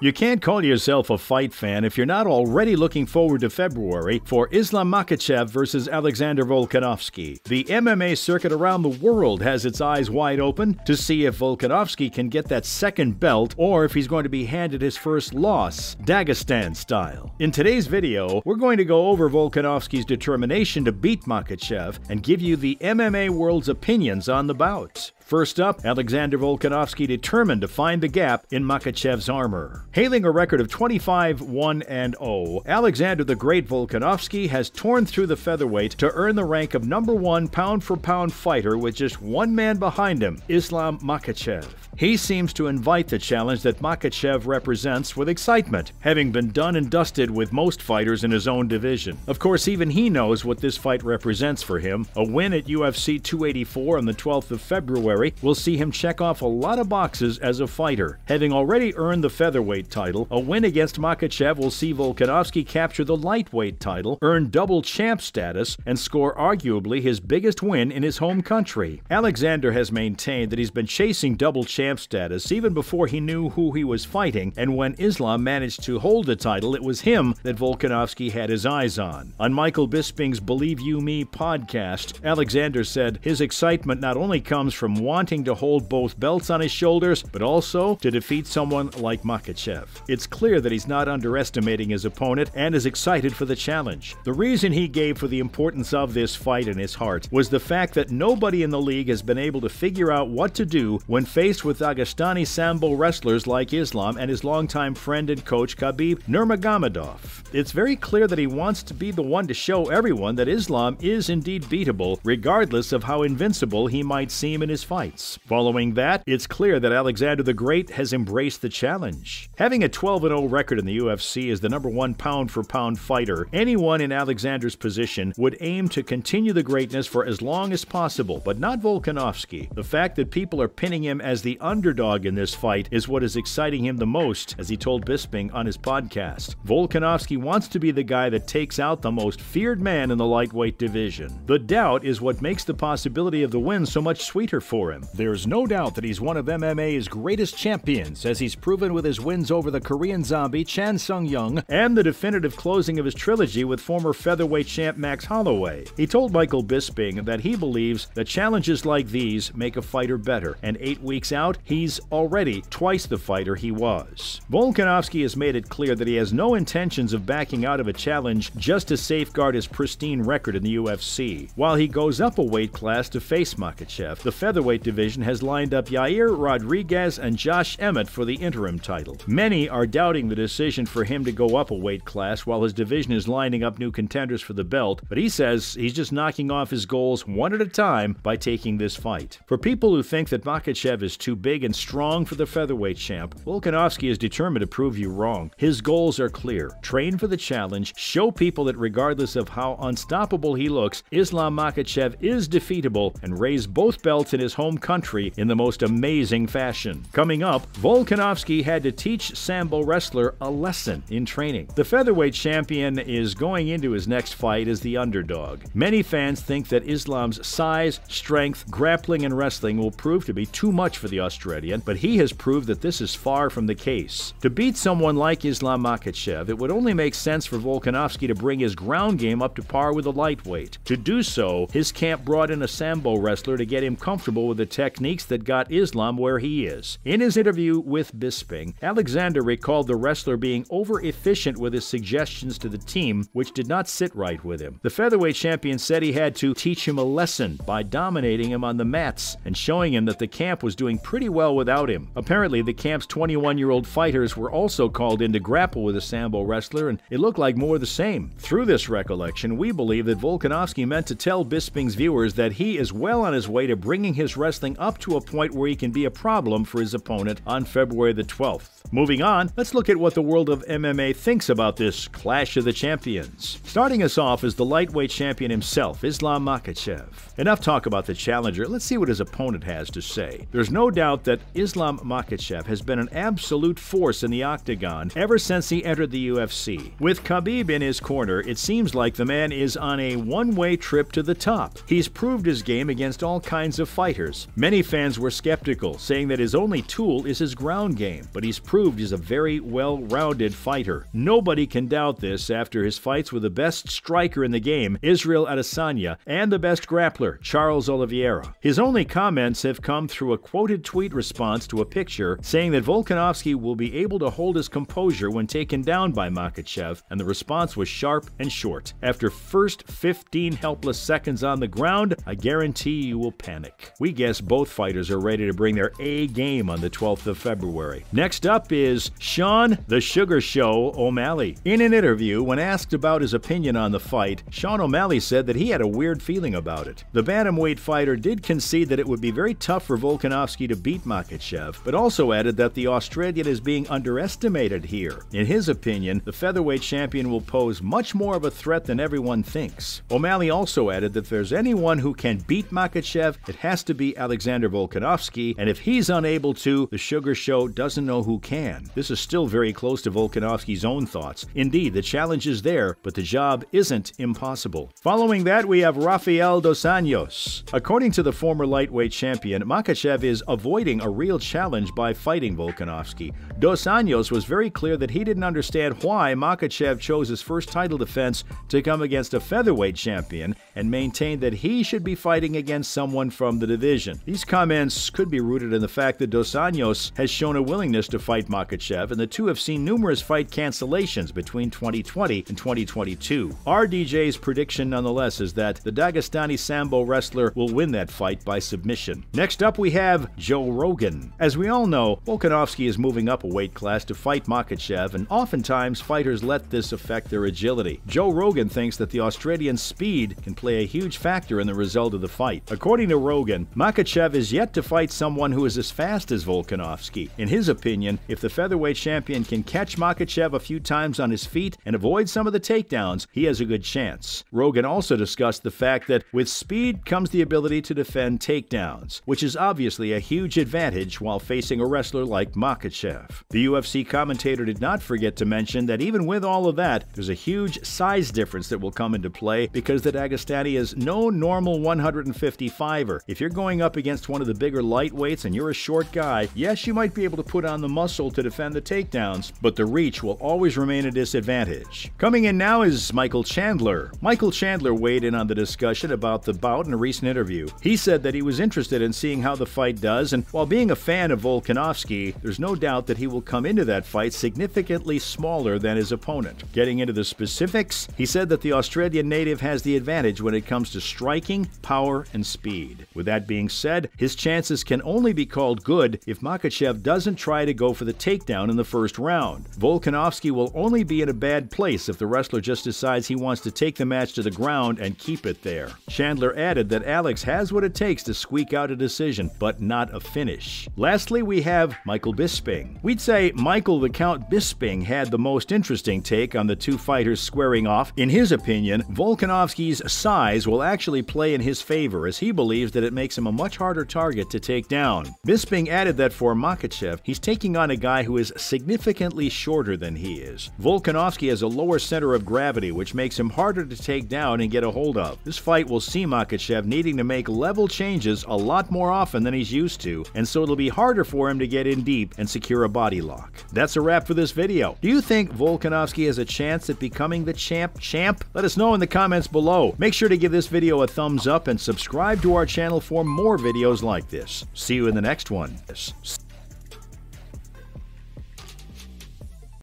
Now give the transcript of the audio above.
You can't call yourself a fight fan if you're not already looking forward to February for Islam Makhachev versus Alexander Volkanovski. The MMA circuit around the world has its eyes wide open to see if Volkanovski can get that second belt or if he's going to be handed his first loss, Dagestan style. In today's video, we're going to go over Volkanovski's determination to beat Makhachev and give you the MMA world's opinions on the bout. First up, Alexander Volkanovski determined to find the gap in Makhachev's armor. Hailing a record of 25 1 0, Alexander the Great Volkanovski has torn through the featherweight to earn the rank of number one pound for pound fighter with just one man behind him, Islam Makhachev. He seems to invite the challenge that Makhachev represents with excitement, having been done and dusted with most fighters in his own division. Of course, even he knows what this fight represents for him. A win at UFC 284 on the 12th of February will see him check off a lot of boxes as a fighter. Having already earned the featherweight title, a win against Makhachev will see Volkanovski capture the lightweight title, earn double champ status, and score arguably his biggest win in his home country. Alexander has maintained that he's been chasing double champ status even before he knew who he was fighting, and when Islam managed to hold the title, it was him that Volkanovski had his eyes on. On Michael Bisping's Believe You Me podcast, Alexander said his excitement not only comes from wanting to hold both belts on his shoulders, but also to defeat someone like Makhachev. It's clear that he's not underestimating his opponent and is excited for the challenge. The reason he gave for the importance of this fight in his heart was the fact that nobody in the league has been able to figure out what to do when faced with Dagestani Sambo wrestlers like Islam and his longtime friend and coach Khabib Nurmagomedov. It's very clear that he wants to be the one to show everyone that Islam is indeed beatable, regardless of how invincible he might seem in his fights. Following that, it's clear that Alexander the Great has embraced the challenge. Having a 12 0 record in the UFC as the number one pound for pound fighter, anyone in Alexander's position would aim to continue the greatness for as long as possible, but not Volkanovski. The fact that people are pinning him as the underdog in this fight is what is exciting him the most, as he told Bisping on his podcast. Volkanovski wants to be the guy that takes out the most feared man in the lightweight division. The doubt is what makes the possibility of the win so much sweeter for him. There's no doubt that he's one of MMA's greatest champions, as he's proven with his wins over the Korean zombie Chan Sung Jung and the definitive closing of his trilogy with former featherweight champ Max Holloway. He told Michael Bisping that he believes that challenges like these make a fighter better, and eight weeks out, he's already twice the fighter he was. Volkanovski has made it clear that he has no intentions of backing out of a challenge just to safeguard his pristine record in the UFC. While he goes up a weight class to face Makhachev, the featherweight division has lined up Yair Rodriguez and Josh Emmett for the interim title. Many are doubting the decision for him to go up a weight class while his division is lining up new contenders for the belt, but he says he's just knocking off his goals one at a time by taking this fight. For people who think that Makhachev is too big and strong for the featherweight champ, Volkanovski is determined to prove you wrong. His goals are clear train for the challenge, show people that regardless of how unstoppable he looks, Islam Makhachev is defeatable, and raise both belts in his home country in the most amazing fashion. Coming up, Volkanovski had to teach Sambo wrestler a lesson in training. The featherweight champion is going into his next fight as the underdog. Many fans think that Islam's size, strength, grappling, and wrestling will prove to be too much for the Australian but he has proved that this is far from the case. To beat someone like Islam Makhachev, it would only make sense for Volkanovski to bring his ground game up to par with a lightweight. To do so, his camp brought in a Sambo wrestler to get him comfortable with the techniques that got Islam where he is. In his interview with Bisping, Alexander recalled the wrestler being over efficient with his suggestions to the team, which did not sit right with him. The featherweight champion said he had to teach him a lesson by dominating him on the mats and showing him that the camp was doing pretty well without him. Apparently, the camp's 21 year old fighters were also called in to grapple with the Sambo wrestler, and it looked like more the same. Through this recollection, we believe that Volkanovski meant to tell Bisping's viewers that he is well on his way to bringing his wrestling up to a point where he can be a problem for his opponent on February the 12th. Moving on, let's look at what the world of MMA thinks about this Clash of the Champions. Starting us off is the lightweight champion himself, Islam Makhachev. Enough talk about the challenger, let's see what his opponent has to say. There's no doubt that Islam Makhachev has been an absolute force in the octagon ever since he entered the UFC. With Khabib in his corner, it seems like the man is on a one way trip to the top. He's proved his game against all kinds of fighters Many fans were skeptical, saying that his only tool is his ground game, but he's proved he's a very well rounded fighter. Nobody can doubt this after his fights with the best striker in the game, Israel Adesanya, and the best grappler, Charles Oliveira. His only comments have come through a quoted tweet response to a picture saying that Volkanovski will be able to hold his composure when taken down by Makhachev, and the response was sharp and short. After first 15 helpless seconds on the ground, I guarantee you will panic. We guess both fighters are ready to bring their A game on the 12th of February. Next up is Sean the Sugar Show O'Malley. In an interview, when asked about his opinion on the fight, Sean O'Malley said that he had a weird feeling about it. The bantamweight fighter did concede that it would be very tough for Volkanovski to beat Makhachev, but also added that the Australian is being underestimated here. In his opinion, the featherweight champion will pose much more of a threat than everyone thinks. O'Malley also added that if there's anyone who can beat Makhachev, it has to be Alexander Volkanovski, and if he's unable to, the Sugar Show doesn't know who can. This is still very close to Volkanovski's own thoughts. Indeed, the challenge is there, but the job isn't impossible. Following that, we have Rafael Dos Anjos. According to the former lightweight champion, Makhachev is avoiding a real challenge by fighting Volkanovski. Dos Anjos was very clear that he didn't understand why Makhachev chose his first title defense to come against a featherweight champion and maintained that he should be fighting against someone from the division. These comments could be rooted in the fact that Dos Anjos has shown a willingness to fight Makhachev, and the two have seen numerous fight cancellations between 2020 and 2022. RDJ's prediction, nonetheless, is that the Dagestani Sambo wrestler will win that fight by submission. Next up, we have Joe Rogan. As we all know, Volkanovski is moving up a weight class to fight Makhachev, and oftentimes fighters let this affect their agility. Joe Rogan thinks that the Australian's speed can play a huge factor in the result of the fight. According to Rogan, Makhachev is yet to fight someone who is as fast as Volkanovski. In his opinion, if the featherweight champion can catch Makhachev a few times on his feet and avoid some of the takedowns, he has a good chance. Rogan also discussed the fact that with speed comes the ability to defend takedowns, which is obviously a huge advantage while facing a wrestler like Makhachev. The UFC commentator did not forget to mention that even with all of that, there's a huge size difference that will come into play because the Dagestani is no normal 155er. If you're going up against one of the bigger lightweights and you're a short guy, yes, you might be able to put on the muscle to defend the takedowns, but the reach will always remain a disadvantage. Coming in now is Michael Chandler. Michael Chandler weighed in on the discussion about the bout in a recent interview. He said that he was interested in seeing how the fight does, and while being a fan of Volkanovski, there's no doubt that he will come into that fight significantly smaller than his opponent. Getting into the specifics, he said that the Australian native has the advantage when it comes to striking, power, and speed. With that being said, his chances can only be called good if Makhachev doesn't try to go for the takedown in the first round. Volkanovski will only be in a bad place if the wrestler just decides he wants to take the match to the ground and keep it there. Chandler added that Alex has what it takes to squeak out a decision, but not a finish. Lastly, we have Michael Bisping. We'd say Michael the Count Bisping had the most interesting take on the two fighters squaring off. In his opinion, Volkanovski's size will actually play in his favor as he believes that it makes him a much harder target to take down. Bisping added that for Makhachev, he's taking on a guy who is significantly shorter than he is. Volkanovski has a lower center of gravity, which makes him harder to take down and get a hold of. This fight will see Makhachev needing to make level changes a lot more often than he's used to, and so it'll be harder for him to get in deep and secure a body lock. That's a wrap for this video. Do you think Volkanovski has a chance at becoming the champ champ? Let us know in the comments below. Make sure to give this video a thumbs up and subscribe to our channel for more videos like this. See you in the next one.